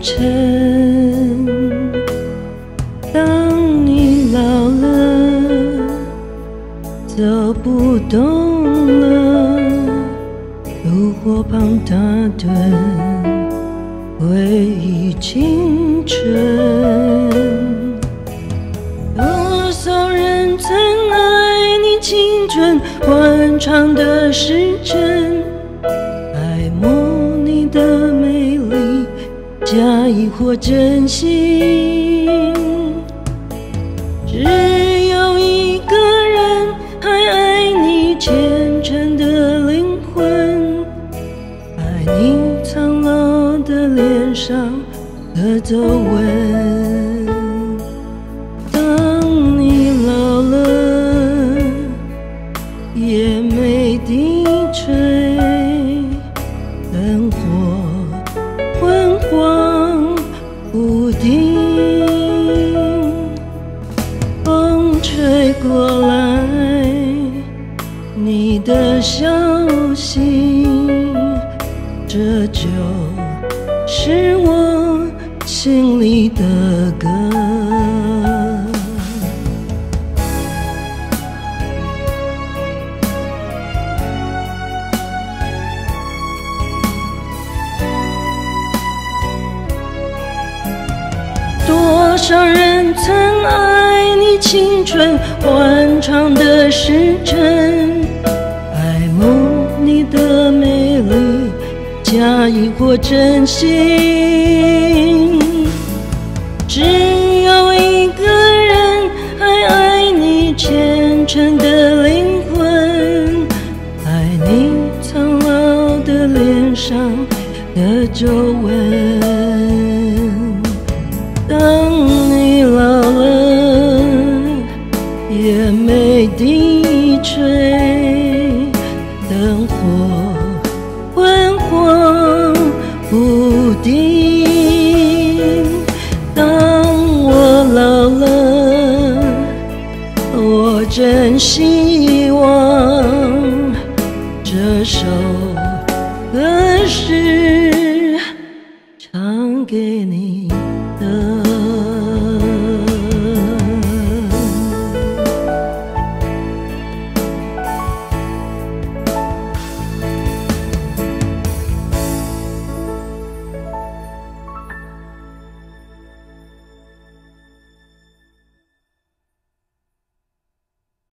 尘。当你老了，走不动了，炉火旁打盹，回忆青春。多少人曾爱你青春欢畅的时辰，假意或真心。人就是我心里的歌。多少人曾爱你青春欢畅的时辰，假意或真心。只有一个人还爱你虔诚的灵魂，爱你苍老的脸上的皱纹。当你老了，也没低垂，灯火希望这首歌是唱给你。